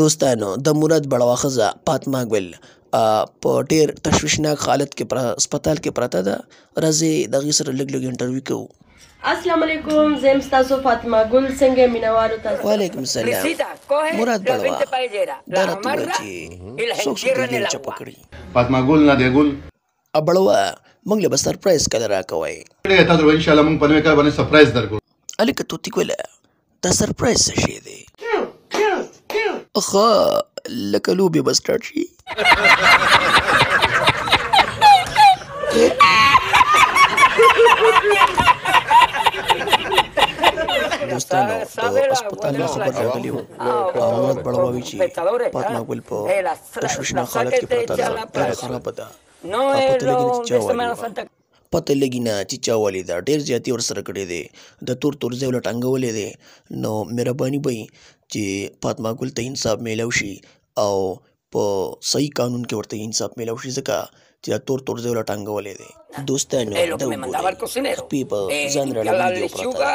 دوستانو د مراد بړوا ښځه فاطمه ګل په ډېر تشویشناک حالت کې پر هسپتال کې پرته ده راځي د هغې سره لږ لږ انټرویو کوو السلام علیکم زم تاسو فاطمه ګل څنګه مینوالو تاسو وعلیکم سلام مراد بړوا دا راته وایي چې څوک څوک دې چپ کړي فاطمه ګل نادیا ګل ابړوا مونږ له سرپرایز کله راکوي کړی تاسو ان شاء الله مونږ په نوې کال باندې سرپرایز درکو الکه توتی ګله دا سرپرایز څه شی دی خا لکه لوبي بس سٹارټ شي دوستانو د هسپتال نه خبر راغلی و او احمد بړواوي چې پاتما ګل په تشویشناک حالت کې پرته ده ډېره خرابه ده پته لګی نه چې چا ولې دا ډېر زیاتی ور سره کړی دی د تور تور ځای له ټنګولې دی نو مهرباني به چې فاطمه ګل ته انصاف میلاو شي او په صحیح قانون کې ورته انصاف میلاو شي ځکه چې د تور تور زیو لټنګولې دی دوستانو د وګورئ خپې په ځان رړوي دی پرته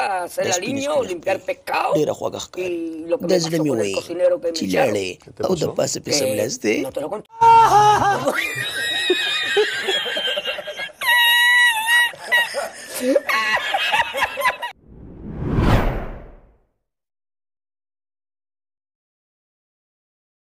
د سپینې سپینې ډېره خوږه ښکاري د زړه مې وایي چې لاړې او د پاسه پې سملاس دی